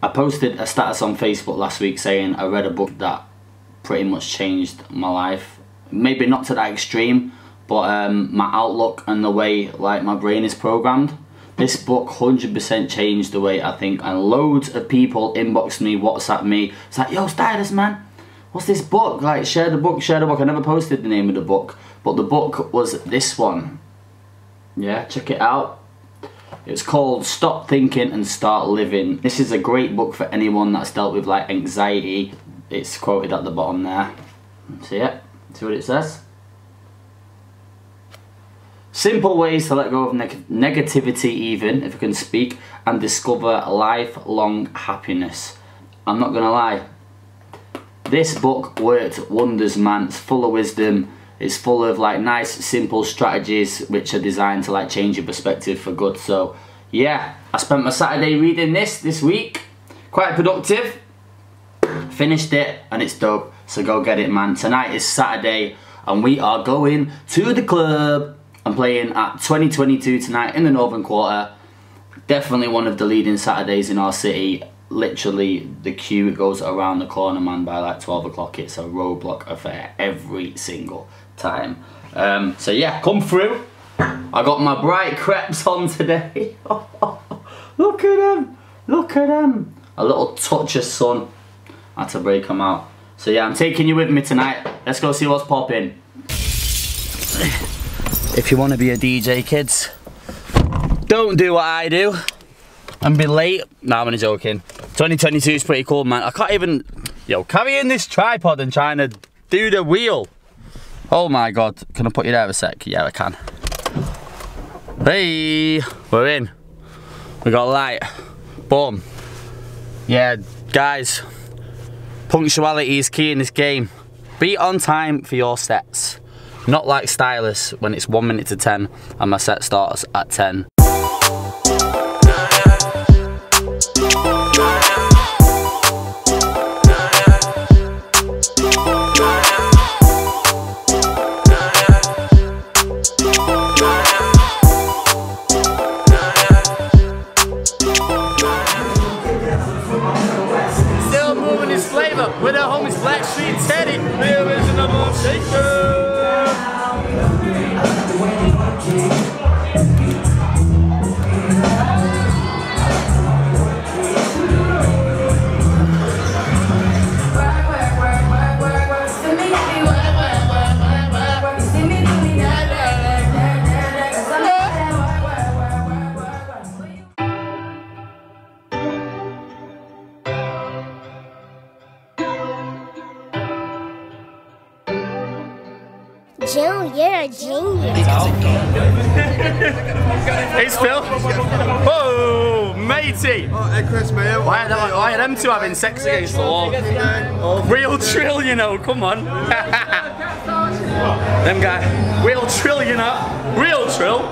I posted a status on Facebook last week saying I read a book that pretty much changed my life. Maybe not to that extreme, but um, my outlook and the way like my brain is programmed. This book 100% changed the way I think and loads of people inboxed me, WhatsApp me. It's like, yo, Stylus man, what's this book? Like, share the book, share the book. I never posted the name of the book, but the book was this one. Yeah, check it out. It's called Stop Thinking and Start Living. This is a great book for anyone that's dealt with like anxiety. It's quoted at the bottom there. See it? See what it says? Simple ways to let go of neg negativity even, if you can speak, and discover lifelong happiness. I'm not gonna lie, this book worked wonders man, it's full of wisdom, it's full of like nice simple strategies which are designed to like change your perspective for good. So yeah, I spent my Saturday reading this this week, quite productive, finished it and it's dope, so go get it man. Tonight is Saturday and we are going to the club. I'm playing at 2022 tonight in the Northern Quarter. Definitely one of the leading Saturdays in our city. Literally, the queue goes around the corner, man, by like 12 o'clock. It's a roadblock affair every single time. Um, so yeah, come through. I got my bright crepes on today. Look at them. Look at them. A little touch of sun. I had to break them out. So yeah, I'm taking you with me tonight. Let's go see what's popping. If you want to be a DJ, kids, don't do what I do and be late. Nah, I'm only joking. 2022 is pretty cool, man. I can't even, yo, carrying this tripod and trying to do the wheel. Oh my God, can I put you there a sec? Yeah, I can. Hey, we're in. We got light. Boom. Yeah, guys, punctuality is key in this game. Be on time for your sets. Not like Stylus when it's 1 minute to 10 and my set starts at 10. Zeker! June, you're a genius. Hey, Phil. Oh, matey. Oh, hey Chris, mate. Why are, them, why are them two having sex against the wall? Real trill, you know, come on. them guy, real trill, you know. Real trill.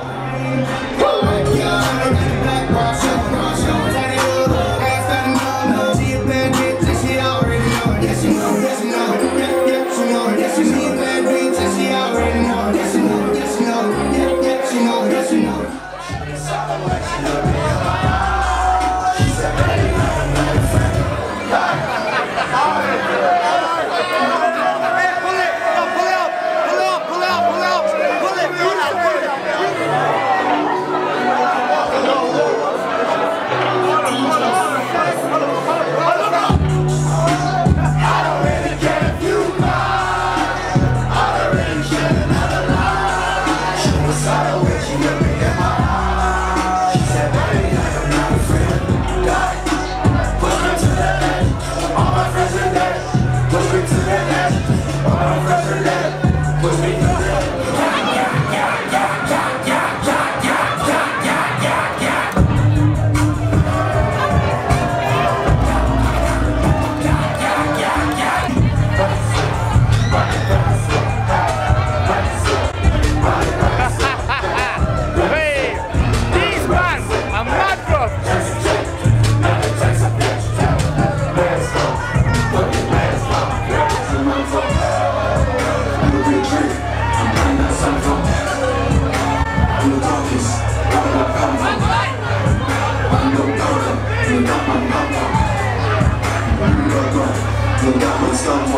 Don't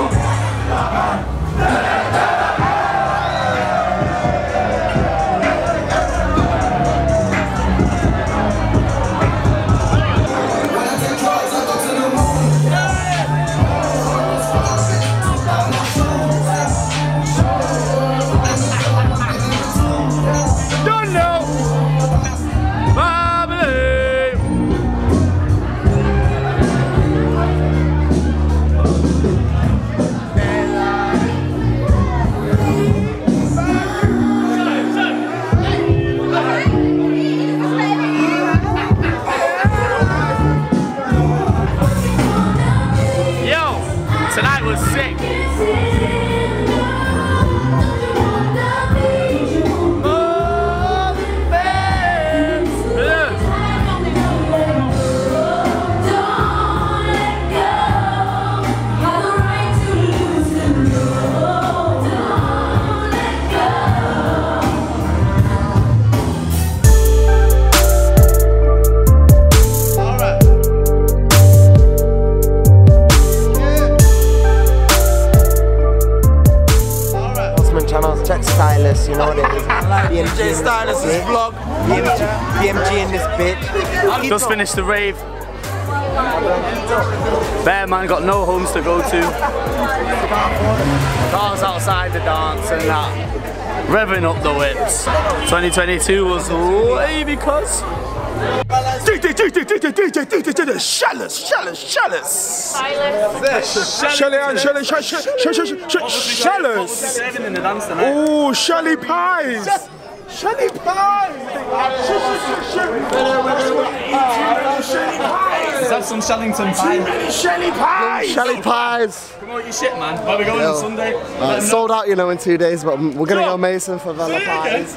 know. Osman channels, check Stylus, you know what it is. BMG DJ Stylus' in vlog. bitch. BMG, BMG in this bitch. Just finished the rave. Bear man got no homes to go to. Cars outside the dance and that. Revving up the whips. 2022 was way because. DJ, DJ, DJ, DJ, DJ, DJ, tonight. Oh, Shelly Pies. Shelly Pies. Have some Shellington pie. Shelly Pies. Shelly Pies. Promote your shit, man. Where we going on Sunday? Uh, sold out, you know, in two days, but we're gonna go Mason for Vela parties.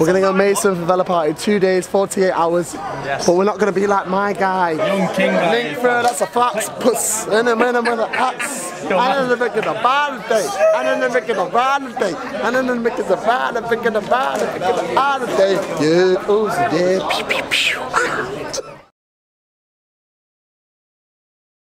We're gonna go Mason for Vela party, two days, 48 hours. But we're not gonna be like my guy. Young King guy. Link bro, that's a fox puss. And a man with a axe. And then the making a bad day. And then the making a bad day. And then the making a bad, making a bad, making a bad day. Yeah, who's there? Pew, pew, pew.